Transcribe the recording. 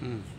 Hmm.